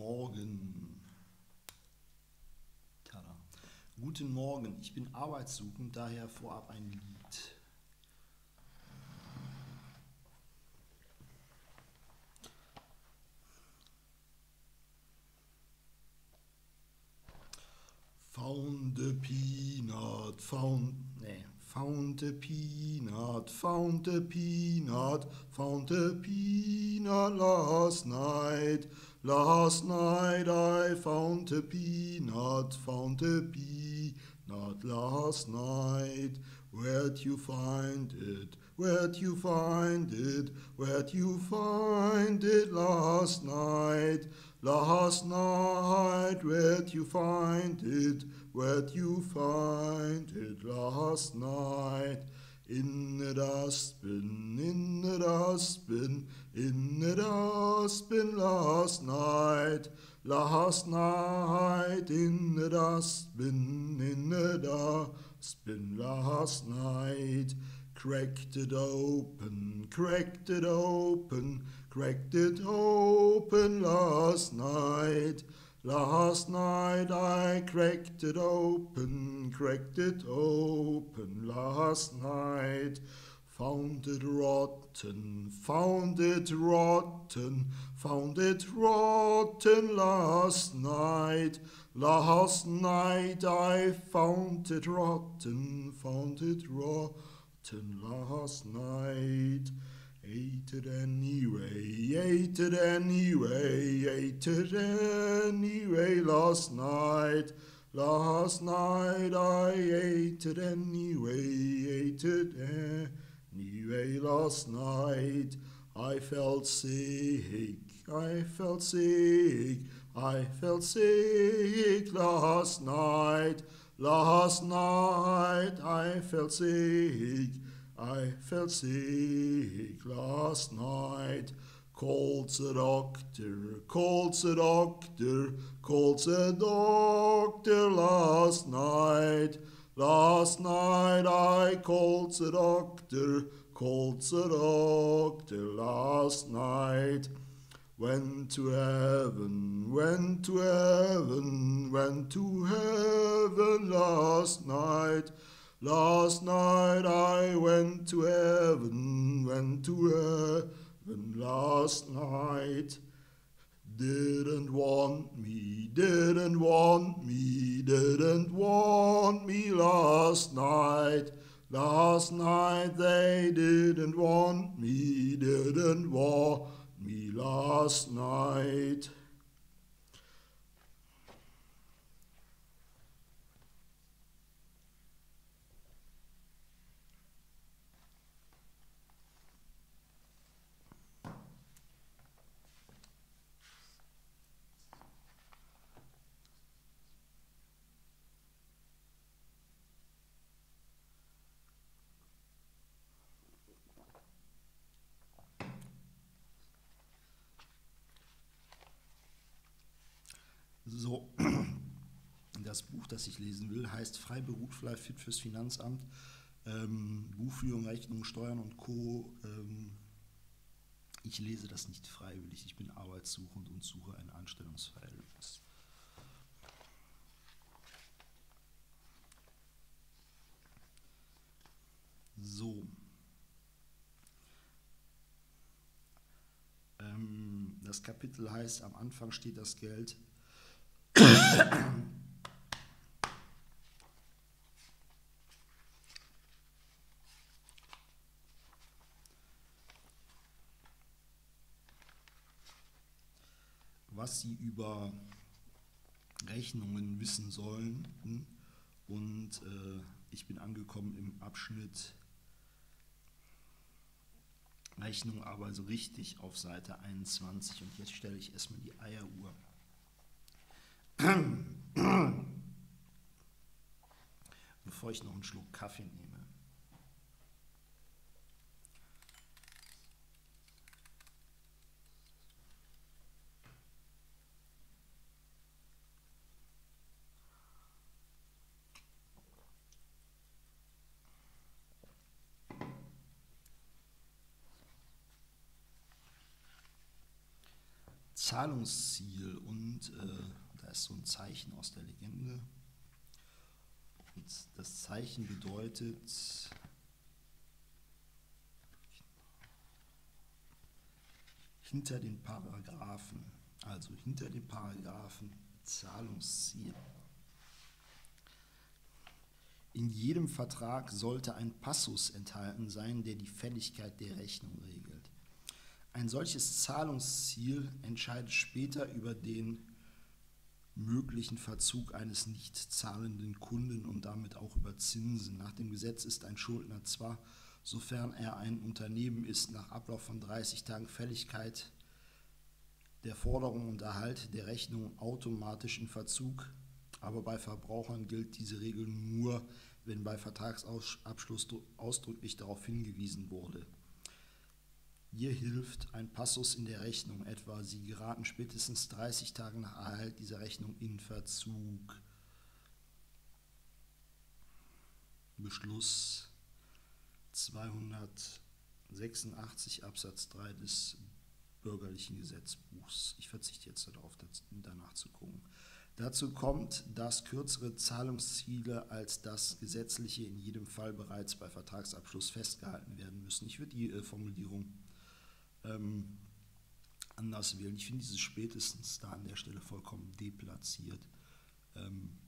Morgen. Tada. Guten Morgen, ich bin arbeitssuchend, daher vorab ein Lied. Found a peanut, found, nee, found a peanut, found a peanut, found a peanut last night. Last night I found a peanut, found a peanut last night. Where'd you find it? Where'd you find it? Where'd you find it last night? Last night, where'd you find it? Where'd you find it last night? In the dustbin, in the dustbin, in the dustbin last night. Last night, in the dustbin, in the dustbin last night. Cracked it open, cracked it open, cracked it open last night. Last night I cracked it open, cracked it open last night. Found it rotten, found it rotten, found it rotten last night. Last night I found it rotten, found it rotten last night. Ate it anyway, ate it anyway, ate it anyway last night. Last night I ate it anyway, ate it anyway last night. I felt sick, I felt sick, I felt sick last night. Last night I felt sick, I felt sick last night. Called the doctor, called the doctor, called the doctor last night. Last night I called the doctor, called the doctor last night. Went to heaven, went to heaven, went to heaven last night. Last night I went to heaven, went to heaven last night. Didn't want me, didn't want me, didn't want me last night. Last night they didn't want me, didn't want me last night. So, das Buch, das ich lesen will, heißt Freiberufler fit fürs Finanzamt. Ähm, Buchführung, Rechnung, Steuern und Co. Ähm, ich lese das nicht freiwillig. Ich bin arbeitssuchend und suche ein Anstellungsverhältnis. So. Ähm, das Kapitel heißt, am Anfang steht das Geld was sie über Rechnungen wissen sollen. Und äh, ich bin angekommen im Abschnitt Rechnung aber so richtig auf Seite 21. Und jetzt stelle ich erstmal die Eieruhr. Bevor ich noch einen Schluck Kaffee nehme. Zahlungsziel und äh, ist so ein Zeichen aus der Legende. Und das Zeichen bedeutet hinter den Paragraphen, also hinter den Paragraphen Zahlungsziel. In jedem Vertrag sollte ein Passus enthalten sein, der die Fälligkeit der Rechnung regelt. Ein solches Zahlungsziel entscheidet später über den möglichen Verzug eines nicht zahlenden Kunden und damit auch über Zinsen. Nach dem Gesetz ist ein Schuldner zwar, sofern er ein Unternehmen ist, nach Ablauf von 30 Tagen Fälligkeit der Forderung und Erhalt der Rechnung automatisch in Verzug, aber bei Verbrauchern gilt diese Regel nur, wenn bei Vertragsabschluss ausdrücklich darauf hingewiesen wurde. Hier hilft ein Passus in der Rechnung etwa, Sie geraten spätestens 30 Tage nach Erhalt dieser Rechnung in Verzug. Beschluss 286 Absatz 3 des bürgerlichen Gesetzbuchs. Ich verzichte jetzt darauf, danach zu gucken. Dazu kommt, dass kürzere Zahlungsziele als das gesetzliche in jedem Fall bereits bei Vertragsabschluss festgehalten werden müssen. Ich würde die äh, Formulierung ähm, anders wählen. Ich finde dieses spätestens da an der Stelle vollkommen deplatziert. Ähm,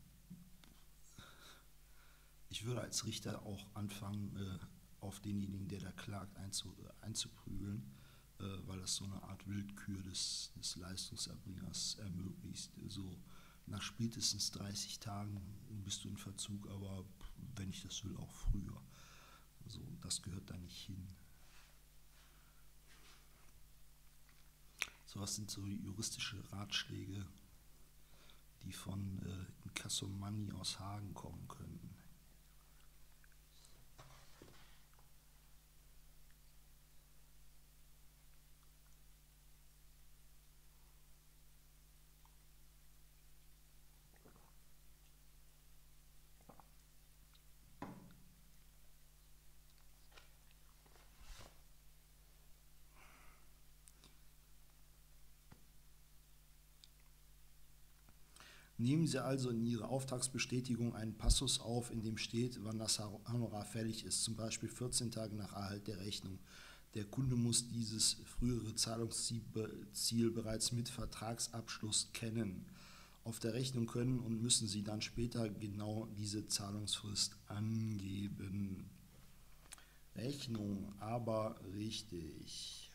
ich würde als Richter auch anfangen, äh, auf denjenigen, der da klagt, einzu, äh, einzuprügeln äh, weil das so eine Art Willkür des, des Leistungserbringers ermöglicht. So nach spätestens 30 Tagen bist du in Verzug, aber wenn ich das will, auch früher. So, das gehört da nicht hin. So was sind so juristische Ratschläge, die von äh, Inkassomani aus Hagen kommen könnten. Nehmen Sie also in Ihre Auftragsbestätigung einen Passus auf, in dem steht, wann das Honorar fällig ist, zum Beispiel 14 Tage nach Erhalt der Rechnung. Der Kunde muss dieses frühere Zahlungsziel bereits mit Vertragsabschluss kennen. Auf der Rechnung können und müssen Sie dann später genau diese Zahlungsfrist angeben. Rechnung, aber richtig.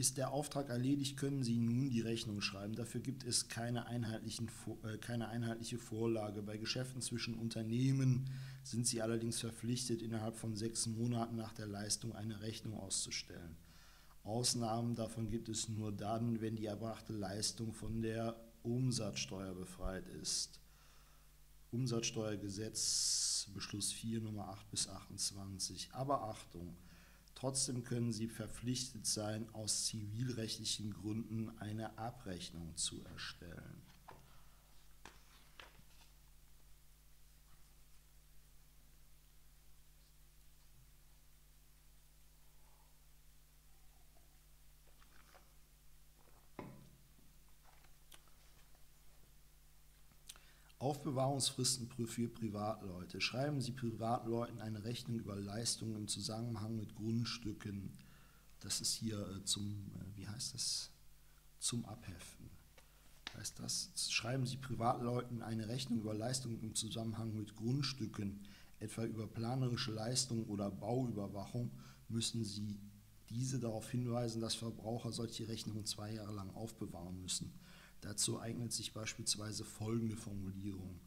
Ist der Auftrag erledigt, können Sie nun die Rechnung schreiben. Dafür gibt es keine, einheitlichen, äh, keine einheitliche Vorlage. Bei Geschäften zwischen Unternehmen sind Sie allerdings verpflichtet, innerhalb von sechs Monaten nach der Leistung eine Rechnung auszustellen. Ausnahmen davon gibt es nur dann, wenn die erbrachte Leistung von der Umsatzsteuer befreit ist. Umsatzsteuergesetz, Beschluss 4, Nummer 8 bis 28. Aber Achtung! Trotzdem können sie verpflichtet sein, aus zivilrechtlichen Gründen eine Abrechnung zu erstellen. Aufbewahrungsfristen für Privatleute. Schreiben Sie Privatleuten eine Rechnung über Leistungen im Zusammenhang mit Grundstücken. Das ist hier äh, zum, äh, wie heißt das, zum Abheften. Heißt das, schreiben Sie Privatleuten eine Rechnung über Leistungen im Zusammenhang mit Grundstücken, etwa über planerische Leistungen oder Bauüberwachung, müssen Sie diese darauf hinweisen, dass Verbraucher solche Rechnungen zwei Jahre lang aufbewahren müssen. Dazu eignet sich beispielsweise folgende Formulierung.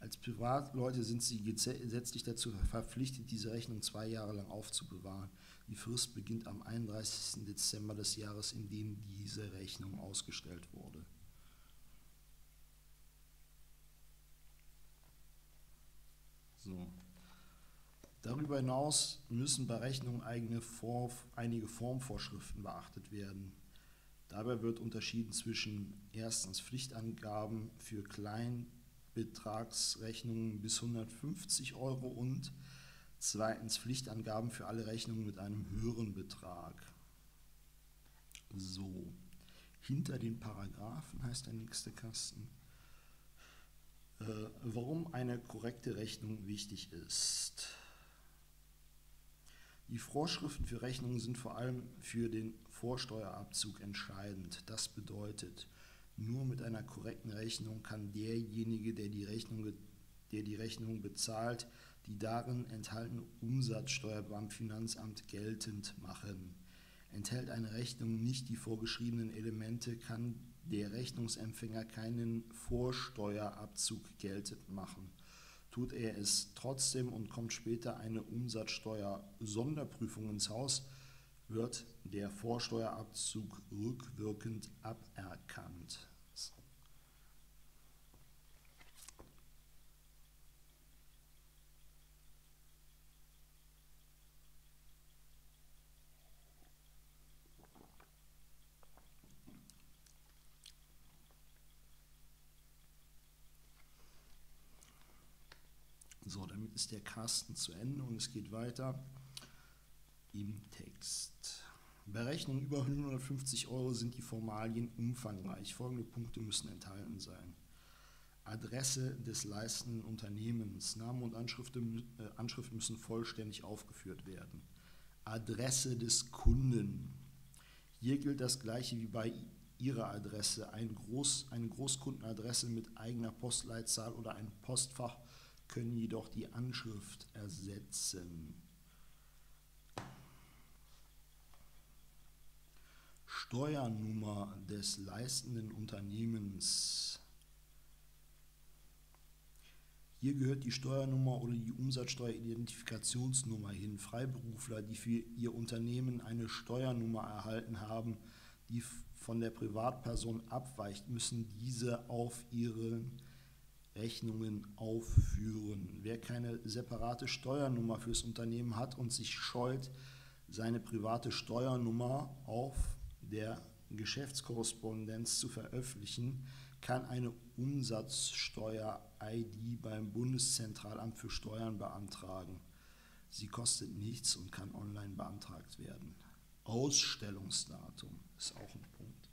Als Privatleute sind Sie gesetzlich dazu verpflichtet, diese Rechnung zwei Jahre lang aufzubewahren. Die Frist beginnt am 31. Dezember des Jahres, in dem diese Rechnung ausgestellt wurde. So. Darüber hinaus müssen bei Rechnungen eigene Form, einige Formvorschriften beachtet werden. Dabei wird unterschieden zwischen erstens Pflichtangaben für Kleinbetragsrechnungen bis 150 Euro und zweitens Pflichtangaben für alle Rechnungen mit einem höheren Betrag. So, hinter den Paragraphen heißt der nächste Kasten. Äh, warum eine korrekte Rechnung wichtig ist. Die Vorschriften für Rechnungen sind vor allem für den Vorsteuerabzug entscheidend. Das bedeutet, nur mit einer korrekten Rechnung kann derjenige, der die Rechnung, der die Rechnung bezahlt, die darin enthaltene Umsatzsteuer beim Finanzamt geltend machen. Enthält eine Rechnung nicht die vorgeschriebenen Elemente, kann der Rechnungsempfänger keinen Vorsteuerabzug geltend machen. Tut er es trotzdem und kommt später eine Umsatzsteuer-Sonderprüfung ins Haus, wird der Vorsteuerabzug rückwirkend aberkannt. So, damit ist der Kasten zu Ende und es geht weiter im Text. Bei Rechnungen über 150 Euro sind die Formalien umfangreich. Folgende Punkte müssen enthalten sein. Adresse des leistenden Unternehmens. Name und Anschrift, äh, Anschrift müssen vollständig aufgeführt werden. Adresse des Kunden. Hier gilt das gleiche wie bei Ihrer Adresse. Ein Groß, eine Großkundenadresse mit eigener Postleitzahl oder ein Postfach können jedoch die Anschrift ersetzen. Steuernummer des leistenden Unternehmens. Hier gehört die Steuernummer oder die Umsatzsteueridentifikationsnummer hin. Freiberufler, die für ihr Unternehmen eine Steuernummer erhalten haben, die von der Privatperson abweicht, müssen diese auf ihren Rechnungen aufführen. Wer keine separate Steuernummer fürs Unternehmen hat und sich scheut, seine private Steuernummer auf der Geschäftskorrespondenz zu veröffentlichen, kann eine Umsatzsteuer-ID beim Bundeszentralamt für Steuern beantragen. Sie kostet nichts und kann online beantragt werden. Ausstellungsdatum ist auch ein Punkt.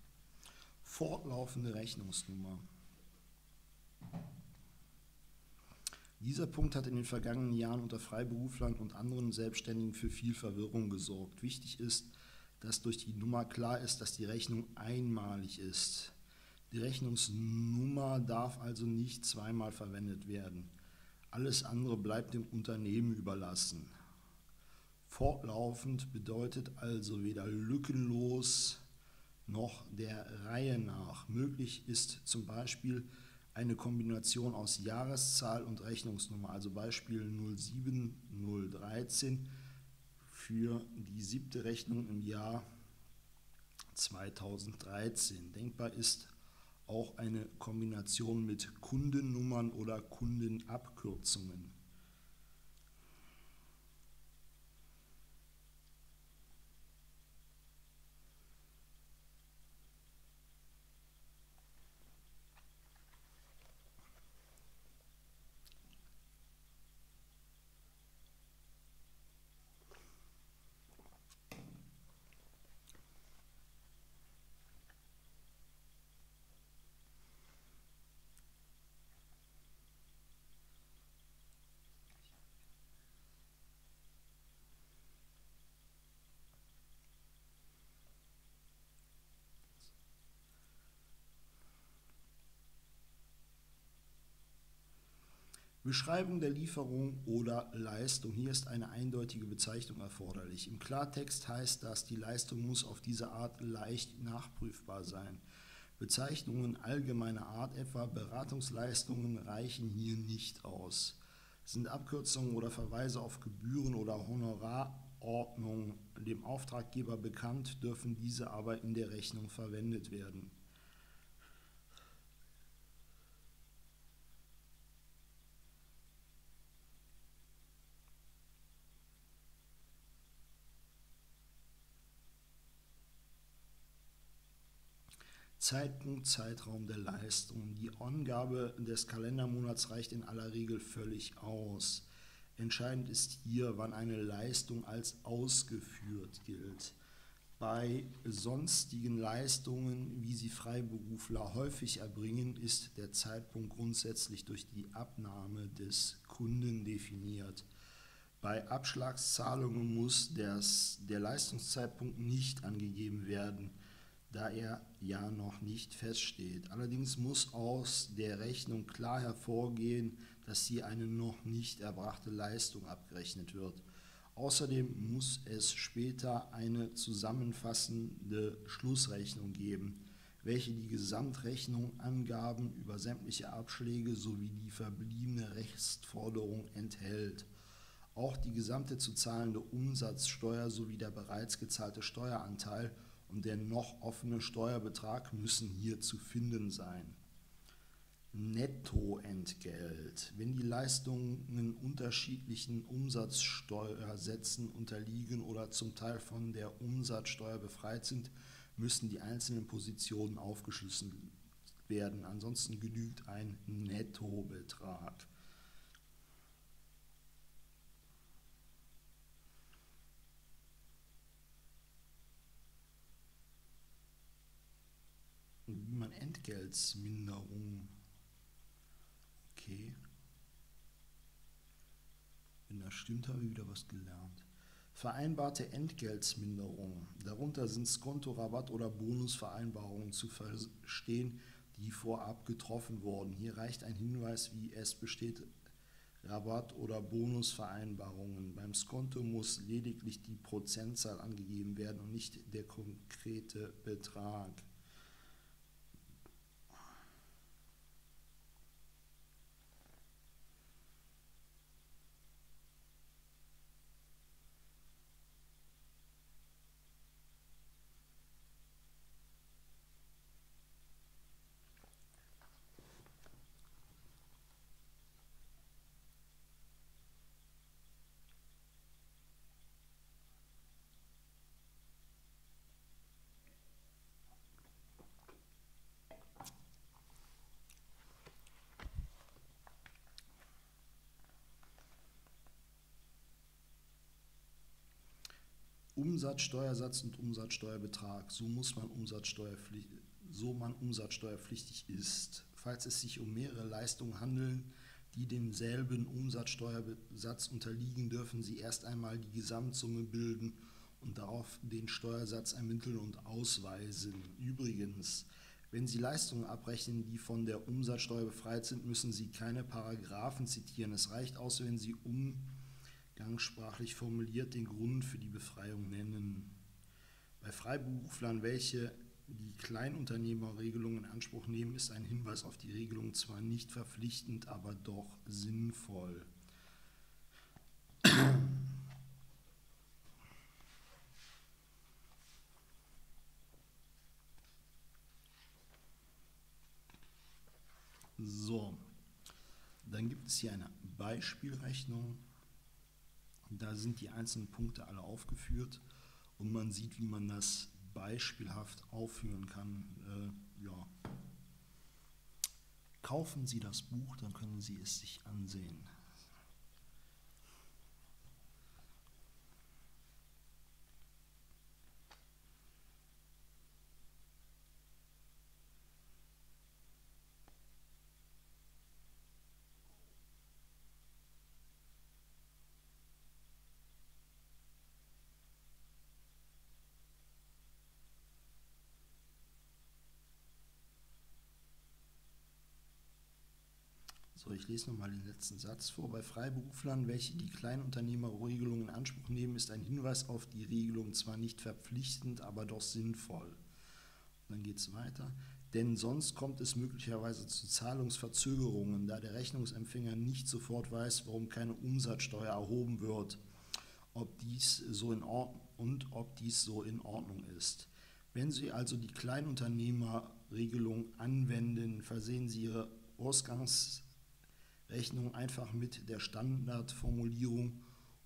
Fortlaufende Rechnungsnummer. Dieser Punkt hat in den vergangenen Jahren unter Freiberuflern und anderen Selbstständigen für viel Verwirrung gesorgt. Wichtig ist, dass durch die Nummer klar ist, dass die Rechnung einmalig ist. Die Rechnungsnummer darf also nicht zweimal verwendet werden. Alles andere bleibt dem Unternehmen überlassen. Fortlaufend bedeutet also weder lückenlos noch der Reihe nach. Möglich ist zum Beispiel eine Kombination aus Jahreszahl und Rechnungsnummer, also Beispiel 07013 für die siebte Rechnung im Jahr 2013. Denkbar ist auch eine Kombination mit Kundennummern oder Kundenabkürzungen. Beschreibung der Lieferung oder Leistung. Hier ist eine eindeutige Bezeichnung erforderlich. Im Klartext heißt das, die Leistung muss auf diese Art leicht nachprüfbar sein. Bezeichnungen allgemeiner Art, etwa Beratungsleistungen, reichen hier nicht aus. Sind Abkürzungen oder Verweise auf Gebühren oder Honorarordnung dem Auftraggeber bekannt, dürfen diese aber in der Rechnung verwendet werden. Zeitpunkt, Zeitraum der Leistung. Die Angabe des Kalendermonats reicht in aller Regel völlig aus. Entscheidend ist hier, wann eine Leistung als ausgeführt gilt. Bei sonstigen Leistungen, wie sie Freiberufler häufig erbringen, ist der Zeitpunkt grundsätzlich durch die Abnahme des Kunden definiert. Bei Abschlagszahlungen muss der Leistungszeitpunkt nicht angegeben werden da er ja noch nicht feststeht. Allerdings muss aus der Rechnung klar hervorgehen, dass hier eine noch nicht erbrachte Leistung abgerechnet wird. Außerdem muss es später eine zusammenfassende Schlussrechnung geben, welche die Gesamtrechnung Angaben über sämtliche Abschläge sowie die verbliebene Rechtsforderung enthält. Auch die gesamte zu zahlende Umsatzsteuer sowie der bereits gezahlte Steueranteil und der noch offene Steuerbetrag müssen hier zu finden sein. Nettoentgelt. Wenn die Leistungen unterschiedlichen Umsatzsteuersätzen unterliegen oder zum Teil von der Umsatzsteuer befreit sind, müssen die einzelnen Positionen aufgeschlüsselt werden. Ansonsten genügt ein Nettobetrag. wie man Entgeltsminderung. Okay. Wenn das stimmt, habe ich wieder was gelernt. Vereinbarte Entgeltsminderung. Darunter sind Skonto-Rabatt- oder Bonusvereinbarungen zu verstehen, die vorab getroffen wurden. Hier reicht ein Hinweis, wie es besteht Rabatt- oder Bonusvereinbarungen. Beim Skonto muss lediglich die Prozentzahl angegeben werden und nicht der konkrete Betrag. Umsatzsteuersatz und Umsatzsteuerbetrag. So muss man umsatzsteuerpflichtig, so man umsatzsteuerpflichtig ist. Falls es sich um mehrere Leistungen handeln, die demselben Umsatzsteuersatz unterliegen, dürfen sie erst einmal die Gesamtsumme bilden und darauf den Steuersatz ermitteln und ausweisen. Übrigens, wenn Sie Leistungen abrechnen, die von der Umsatzsteuer befreit sind, müssen Sie keine Paragraphen zitieren. Es reicht aus, wenn Sie um umgangssprachlich formuliert den Grund für die Befreiung nennen. Bei Freiberuflern, welche die Kleinunternehmerregelung in Anspruch nehmen, ist ein Hinweis auf die Regelung zwar nicht verpflichtend, aber doch sinnvoll. So, dann gibt es hier eine Beispielrechnung da sind die einzelnen Punkte alle aufgeführt und man sieht, wie man das beispielhaft aufführen kann. Äh, ja. Kaufen Sie das Buch, dann können Sie es sich ansehen. So, ich lese nochmal den letzten Satz vor. Bei Freiberuflern, welche die Kleinunternehmerregelung in Anspruch nehmen, ist ein Hinweis auf die Regelung zwar nicht verpflichtend, aber doch sinnvoll. Und dann geht es weiter. denn sonst kommt es möglicherweise zu Zahlungsverzögerungen, da der Rechnungsempfänger nicht sofort weiß, warum keine Umsatzsteuer erhoben wird ob dies so in und ob dies so in Ordnung ist. Wenn Sie also die Kleinunternehmerregelung anwenden, versehen Sie Ihre Ausgangsrechnung einfach mit der Standardformulierung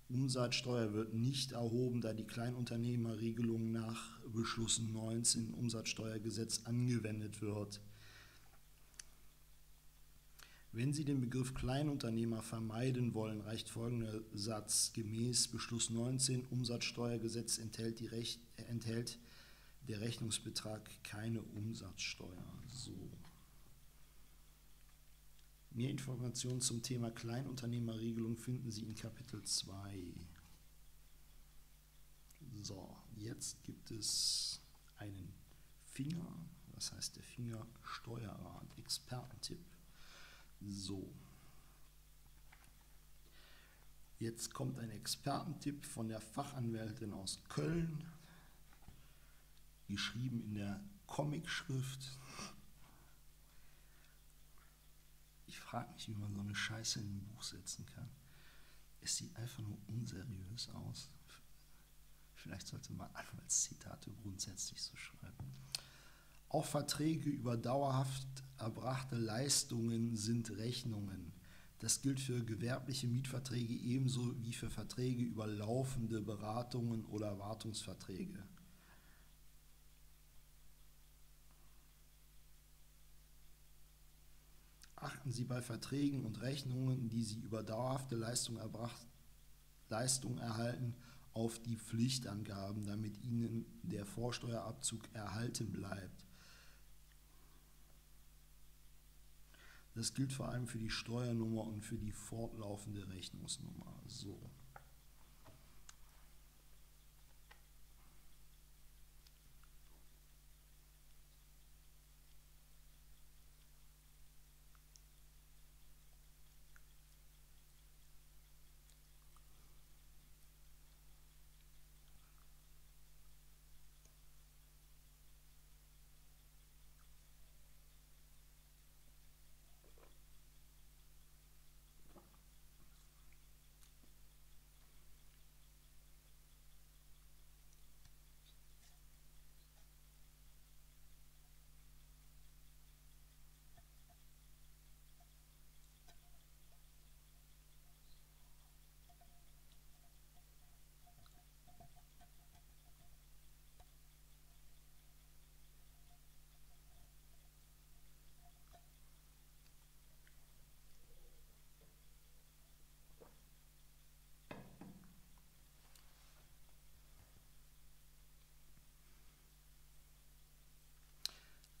Umsatzsteuer wird nicht erhoben, da die Kleinunternehmerregelung nach Beschluss 19 Umsatzsteuergesetz angewendet wird. Wenn Sie den Begriff Kleinunternehmer vermeiden wollen, reicht folgender Satz. Gemäß Beschluss 19 Umsatzsteuergesetz enthält, Rech enthält der Rechnungsbetrag keine Umsatzsteuer. So. Mehr Informationen zum Thema Kleinunternehmerregelung finden Sie in Kapitel 2. So, jetzt gibt es einen Finger, was heißt der Finger Steuerrat, Expertentipp. So. Jetzt kommt ein Expertentipp von der Fachanwältin aus Köln, geschrieben in der Comicschrift. Ich frage mich, wie man so eine Scheiße in ein Buch setzen kann. Es sieht einfach nur unseriös aus. Vielleicht sollte man Anwaltszitate grundsätzlich so schreiben. Auch Verträge über dauerhaft erbrachte Leistungen sind Rechnungen. Das gilt für gewerbliche Mietverträge ebenso wie für Verträge über laufende Beratungen oder Wartungsverträge. Achten Sie bei Verträgen und Rechnungen, die Sie über dauerhafte Leistung, erbracht, Leistung erhalten, auf die Pflichtangaben, damit Ihnen der Vorsteuerabzug erhalten bleibt. Das gilt vor allem für die Steuernummer und für die fortlaufende Rechnungsnummer. So.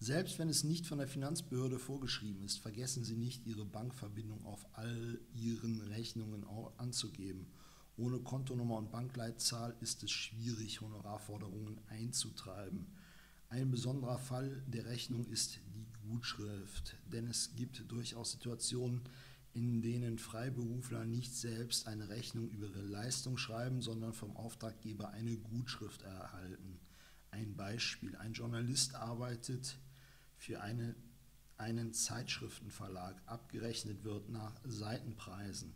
Selbst wenn es nicht von der Finanzbehörde vorgeschrieben ist, vergessen Sie nicht, Ihre Bankverbindung auf all Ihren Rechnungen anzugeben. Ohne Kontonummer und Bankleitzahl ist es schwierig, Honorarforderungen einzutreiben. Ein besonderer Fall der Rechnung ist die Gutschrift, denn es gibt durchaus Situationen, in denen Freiberufler nicht selbst eine Rechnung über ihre Leistung schreiben, sondern vom Auftraggeber eine Gutschrift erhalten. Ein Beispiel. Ein Journalist arbeitet für eine, einen Zeitschriftenverlag abgerechnet wird nach Seitenpreisen.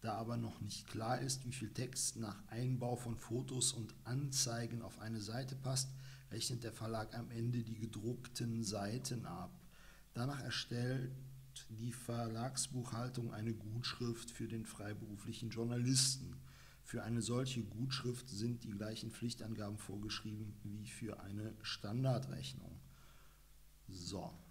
Da aber noch nicht klar ist, wie viel Text nach Einbau von Fotos und Anzeigen auf eine Seite passt, rechnet der Verlag am Ende die gedruckten Seiten ab. Danach erstellt die Verlagsbuchhaltung eine Gutschrift für den freiberuflichen Journalisten. Für eine solche Gutschrift sind die gleichen Pflichtangaben vorgeschrieben wie für eine Standardrechnung. So.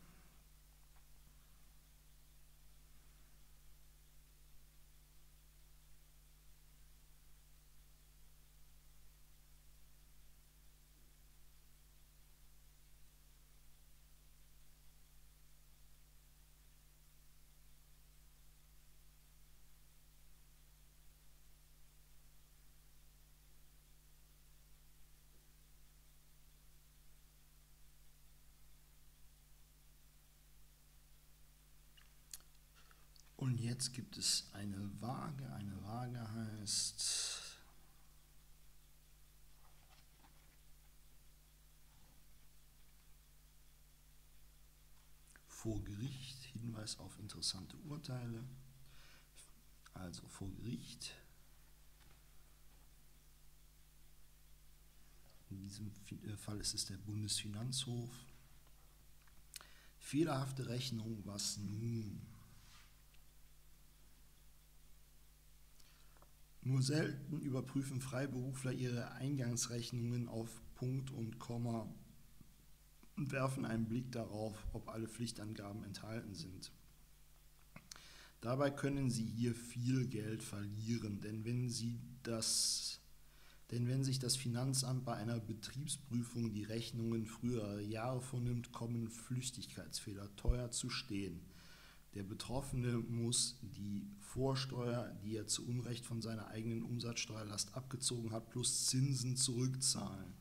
Jetzt gibt es eine Waage. Eine Waage heißt vor Gericht, Hinweis auf interessante Urteile. Also vor Gericht. In diesem äh, Fall ist es der Bundesfinanzhof. Fehlerhafte Rechnung, was nun? Nur selten überprüfen Freiberufler ihre Eingangsrechnungen auf Punkt und Komma und werfen einen Blick darauf, ob alle Pflichtangaben enthalten sind. Dabei können Sie hier viel Geld verlieren, denn wenn, Sie das, denn wenn sich das Finanzamt bei einer Betriebsprüfung die Rechnungen früherer Jahre vornimmt, kommen Flüchtigkeitsfehler teuer zu stehen. Der Betroffene muss die Vorsteuer, die er zu Unrecht von seiner eigenen Umsatzsteuerlast abgezogen hat, plus Zinsen zurückzahlen.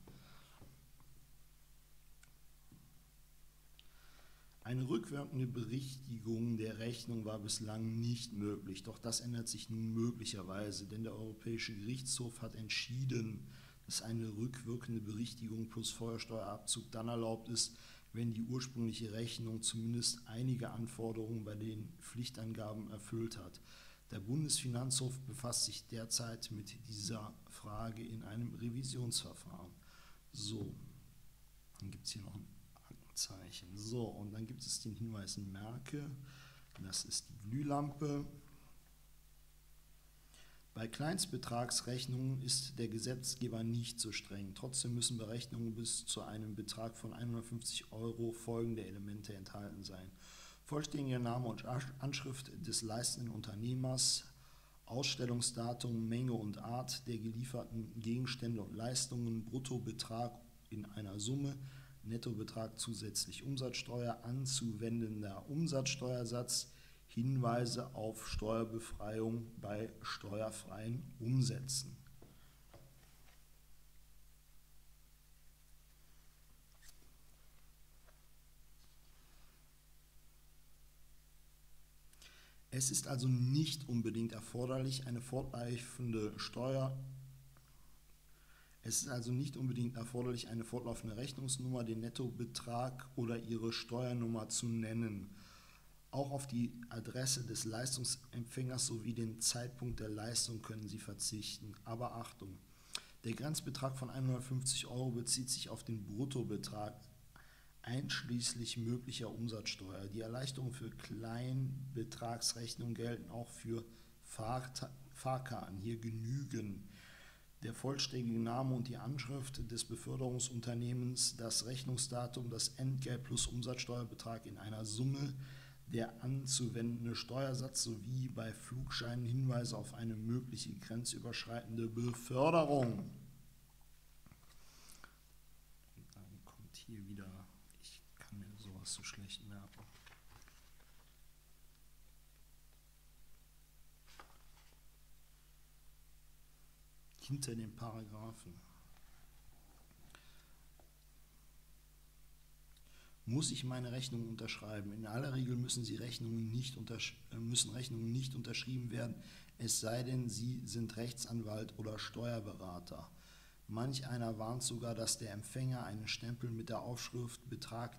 Eine rückwirkende Berichtigung der Rechnung war bislang nicht möglich, doch das ändert sich nun möglicherweise, denn der Europäische Gerichtshof hat entschieden, dass eine rückwirkende Berichtigung plus Feuersteuerabzug dann erlaubt ist, wenn die ursprüngliche Rechnung zumindest einige Anforderungen bei den Pflichtangaben erfüllt hat. Der Bundesfinanzhof befasst sich derzeit mit dieser Frage in einem Revisionsverfahren. So, dann gibt es hier noch ein Zeichen. So, und dann gibt es den Hinweis Merke. Das ist die Glühlampe. Bei Kleinstbetragsrechnungen ist der Gesetzgeber nicht so streng. Trotzdem müssen Berechnungen bis zu einem Betrag von 150 Euro folgende Elemente enthalten sein. Vollständiger Name und Anschrift des leistenden Unternehmers, Ausstellungsdatum, Menge und Art der gelieferten Gegenstände und Leistungen, Bruttobetrag in einer Summe, Nettobetrag zusätzlich Umsatzsteuer, anzuwendender Umsatzsteuersatz, Hinweise auf Steuerbefreiung bei steuerfreien Umsätzen. Es ist also nicht unbedingt erforderlich, eine fortlaufende Steuer es ist also nicht unbedingt erforderlich, eine fortlaufende Rechnungsnummer, den Nettobetrag oder ihre Steuernummer zu nennen. Auch auf die Adresse des Leistungsempfängers sowie den Zeitpunkt der Leistung können Sie verzichten. Aber Achtung, der Grenzbetrag von 150 Euro bezieht sich auf den Bruttobetrag einschließlich möglicher Umsatzsteuer. Die Erleichterungen für Kleinbetragsrechnungen gelten auch für Fahrkarten. Hier genügen der vollständige Name und die Anschrift des Beförderungsunternehmens, das Rechnungsdatum, das Entgelt plus Umsatzsteuerbetrag in einer Summe, der anzuwendende Steuersatz sowie bei Flugscheinen Hinweise auf eine mögliche grenzüberschreitende Beförderung. Dann kommt hier wieder, ich kann mir sowas so schlecht merken. hinter den Paragraphen. Muss ich meine Rechnung unterschreiben? In aller Regel müssen, Sie Rechnungen nicht äh, müssen Rechnungen nicht unterschrieben werden, es sei denn, Sie sind Rechtsanwalt oder Steuerberater. Manch einer warnt sogar, dass der Empfänger einen Stempel mit der Aufschrift Betrag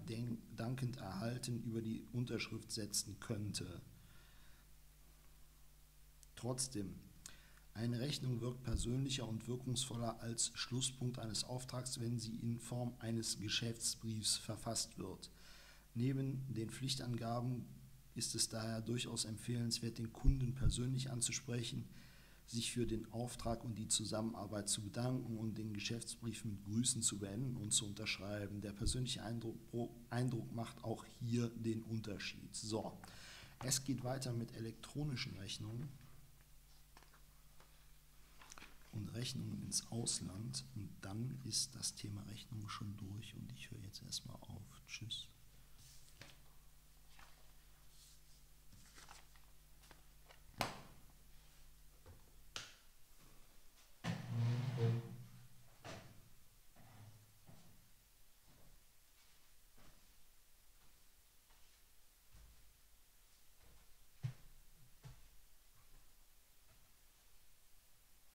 dankend erhalten über die Unterschrift setzen könnte. Trotzdem, eine Rechnung wirkt persönlicher und wirkungsvoller als Schlusspunkt eines Auftrags, wenn sie in Form eines Geschäftsbriefs verfasst wird. Neben den Pflichtangaben ist es daher durchaus empfehlenswert, den Kunden persönlich anzusprechen, sich für den Auftrag und die Zusammenarbeit zu bedanken und den Geschäftsbrief mit Grüßen zu beenden und zu unterschreiben. Der persönliche Eindruck, Eindruck macht auch hier den Unterschied. So, es geht weiter mit elektronischen Rechnungen und Rechnungen ins Ausland. Und dann ist das Thema Rechnung schon durch und ich höre jetzt erstmal auf. Tschüss. Mhm.